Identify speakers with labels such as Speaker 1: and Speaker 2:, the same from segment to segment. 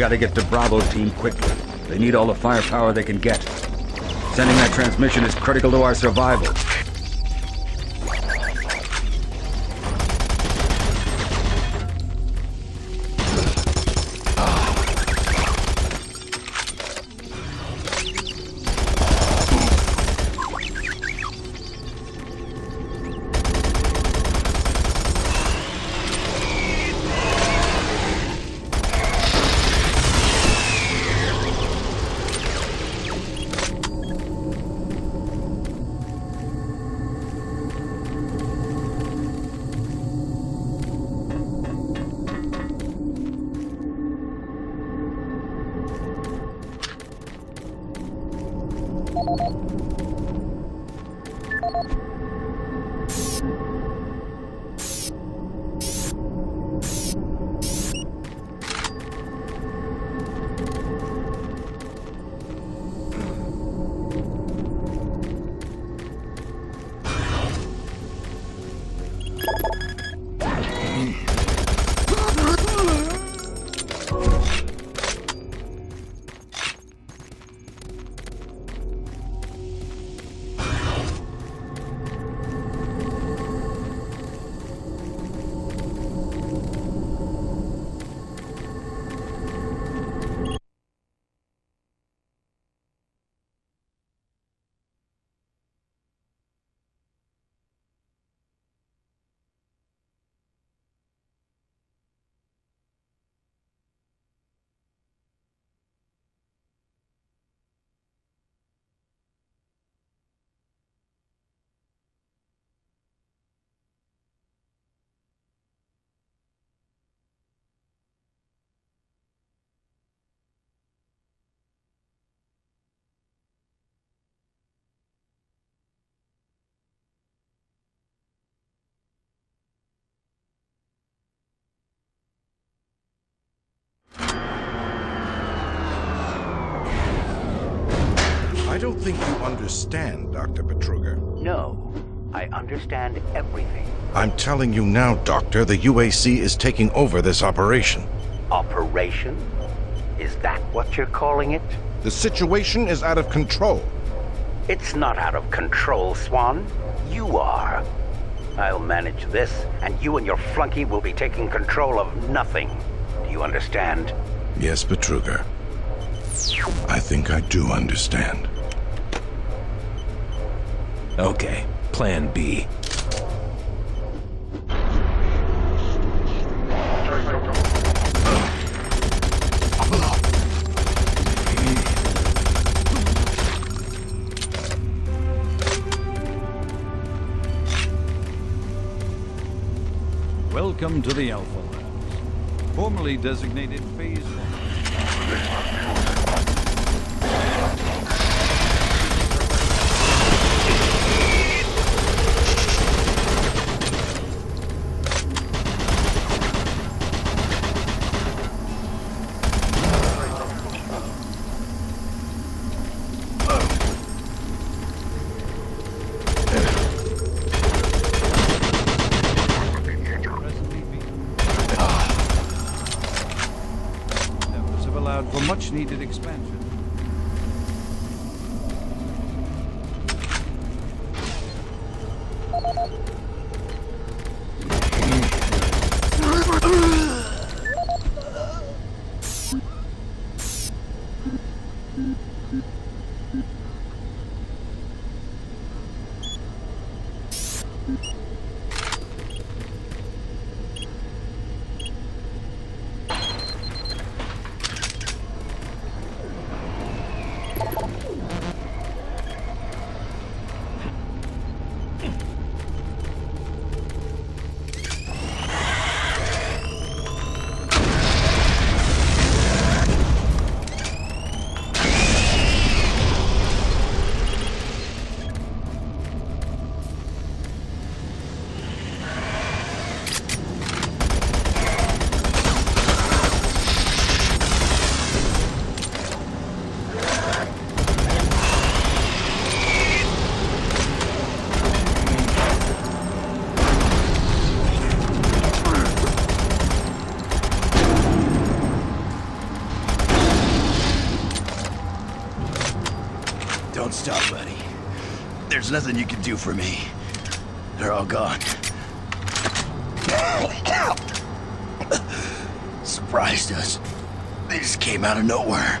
Speaker 1: gotta get to Bravo team quickly. They need all the firepower they can get. Sending that transmission is critical to our survival.
Speaker 2: I don't think you understand, Dr. Betruger.
Speaker 3: No, I understand everything.
Speaker 2: I'm telling you now, Doctor, the UAC is taking over this operation.
Speaker 3: Operation? Is that what you're calling it?
Speaker 2: The situation is out of control.
Speaker 3: It's not out of control, Swann. You are. I'll manage this, and you and your flunky will be taking control of nothing. Do you understand?
Speaker 2: Yes, Betruger. I think I do understand.
Speaker 4: Okay, plan B.
Speaker 5: Welcome to the Alpha Labs, formerly designated Phase 1. needed expansion.
Speaker 6: There's nothing you can do for me. They're all gone. Surprised us. They just came out of nowhere.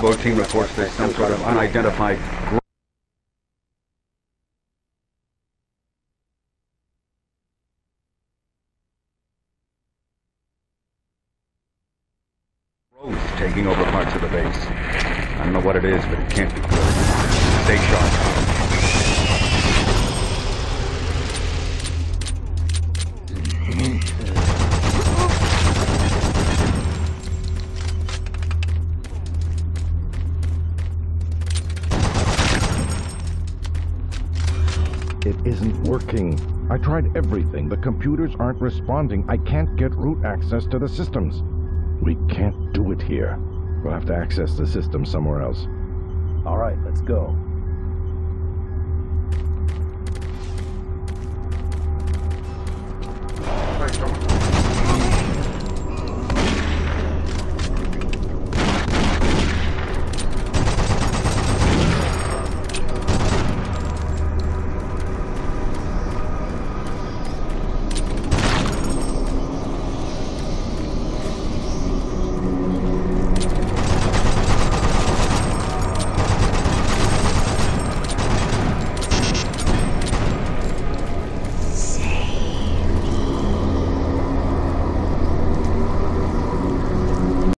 Speaker 1: Bravo team reports there's some sort of unidentified Rogues taking over parts of the base. I don't know what it is, but it can't be good. Stay sharp.
Speaker 2: Isn't working. I tried everything. The computers aren't responding. I can't get root access to the systems. We can't do it here. We'll have to access the system somewhere else.
Speaker 7: All right, let's go.